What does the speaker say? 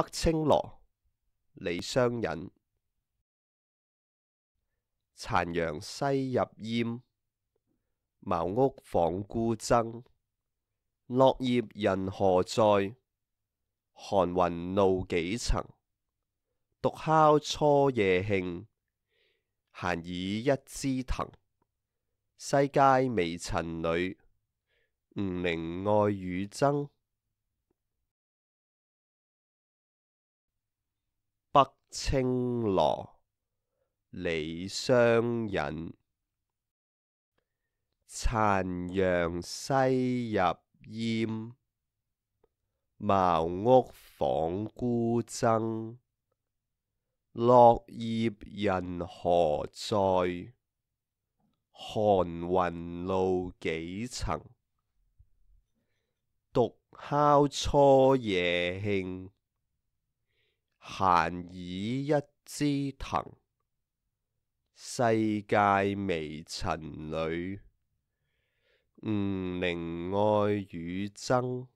北青罗，李商隐。残阳西入烟，茅屋访孤僧。落叶人何在？寒云路几层。独敲初夜磬，闲倚一枝藤。世街微尘里，吾宁爱与憎。青罗李商隐，残阳西入烟，茅屋访孤僧，落叶人何在？寒云路几层？独敲初夜磬。闲倚一枝藤，世界微尘里，吾宁爱与憎。